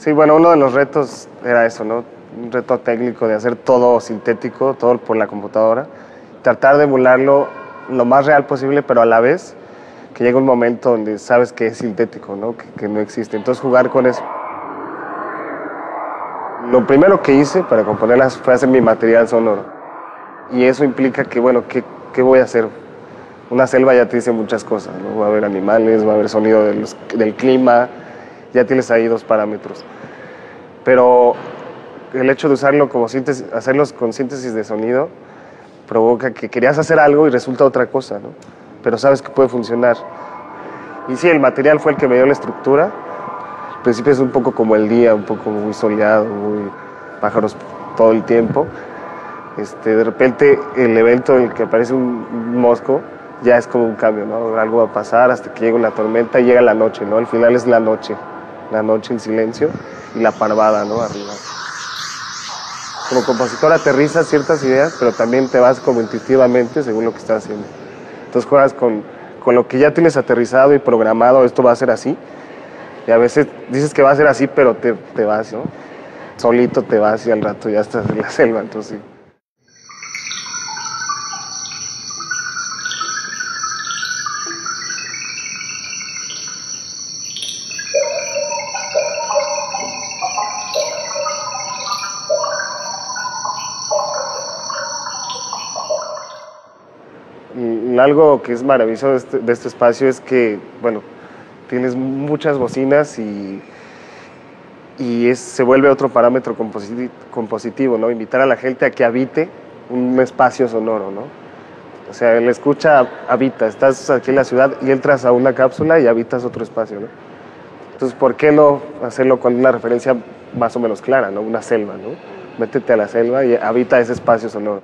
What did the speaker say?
Sí, bueno, uno de los retos era eso, ¿no? Un reto técnico de hacer todo sintético, todo por la computadora. Tratar de emularlo lo más real posible, pero a la vez que llega un momento donde sabes que es sintético, ¿no? Que, que no existe. Entonces jugar con eso. Lo primero que hice para componerlas fue hacer mi material sonoro. Y eso implica que, bueno, ¿qué, qué voy a hacer? Una selva ya te dice muchas cosas, ¿no? Va a haber animales, va a haber sonido de los- del clima, ya tienes ahí dos parámetros. Pero el hecho de usarlo como síntesis, hacerlos con síntesis de sonido, provoca que querías hacer algo y resulta otra cosa, ¿no? Pero sabes que puede funcionar. Y sí, el material fue el que me dio la estructura. Al principio es un poco como el día, un poco muy soleado, muy pájaros todo el tiempo. Este, de repente el evento en el que aparece un, mosco ya es como un cambio, ¿no? Algo va a pasar hasta que llega una tormenta y llega la noche, ¿no? Al final es la noche, la noche, el silencio y la parvada, ¿no? Arriba. Como compositor aterrizas ciertas ideas, pero también te vas como intuitivamente según lo que estás haciendo. Entonces juegas con, con lo que ya tienes aterrizado y programado, esto va a ser así. Y a veces dices que va a ser así, pero te, te vas, ¿no? Solito te vas y al rato ya estás en la selva, entonces sí. Algo que es maravilloso de este, de este espacio es que, bueno, tienes muchas bocinas y, y se vuelve otro parámetro composi- compositivo, ¿no? Invitar a la gente a que habite un espacio sonoro, ¿no? O sea, el escucha habita, estás aquí en la ciudad y entras a una cápsula y habitas otro espacio, ¿no? Entonces, ¿por qué no hacerlo con una referencia más o menos clara, ¿no? Una selva, ¿no? Métete a la selva y habita ese espacio sonoro.